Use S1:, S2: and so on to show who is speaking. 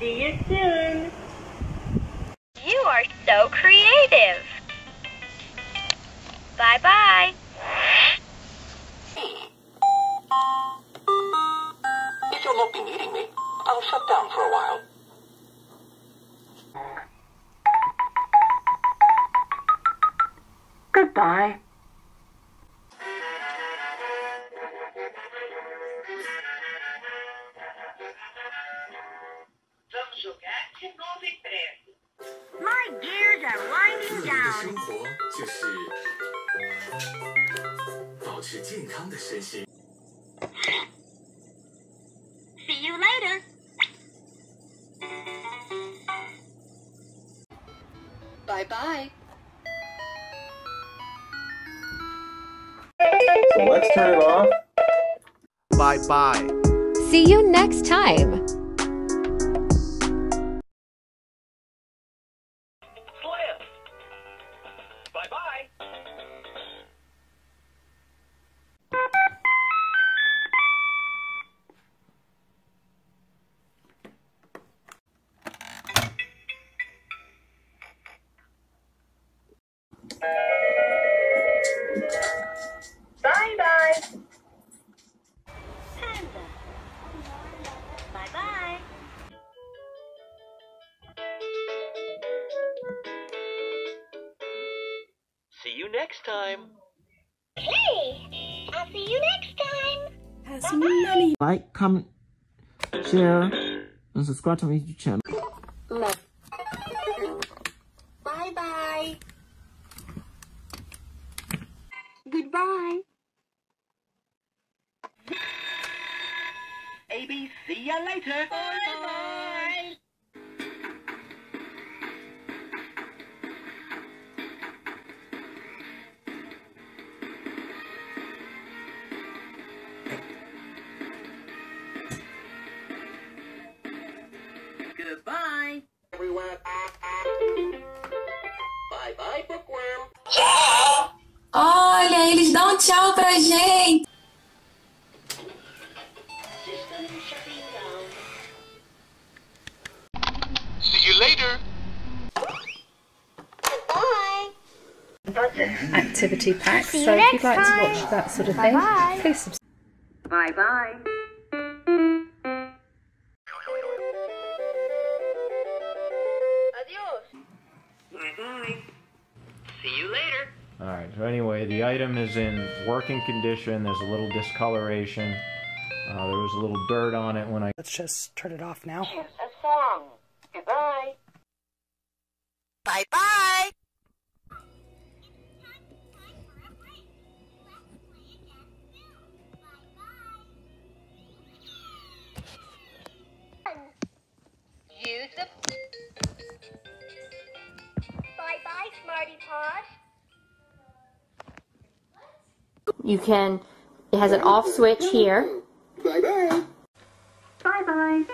S1: See you soon.
S2: You are so creative. Bye bye.
S3: If you'll not be needing me, I'll shut down for a while.
S1: Goodbye.
S2: My gears are winding
S4: 自律的生活就是保持健康的身心。
S2: See you later.
S5: Bye bye.
S6: So let's turn it off.
S7: Bye bye.
S8: See you next time.
S3: You next time.
S2: Hey, I'll see you next time. Has Bye -bye.
S9: many like, comment, share, and subscribe to my YouTube channel.
S5: Bye bye.
S2: Goodbye.
S10: AB, see ya later. Bye bye,
S3: bookworm.
S11: Olha, eles dão um tchau pra gente.
S10: System shutting down.
S3: See you later.
S2: Goodbye.
S11: Activity pack.
S2: See you
S11: So if you'd
S2: next
S11: like to
S2: time.
S11: watch that sort of
S2: Bye-bye.
S11: thing, please subscribe.
S5: Bye bye.
S2: Adios.
S10: Bye bye. See you later.
S12: Alright, so anyway, the item is in working condition. There's a little discoloration. Uh, there was a little dirt on it when I
S13: Let's just turn it off now.
S10: Here's a song. Goodbye.
S2: Bye bye. Use the. Smarty Pod.
S8: You can, it has an off switch here. Bye-bye. Bye-bye.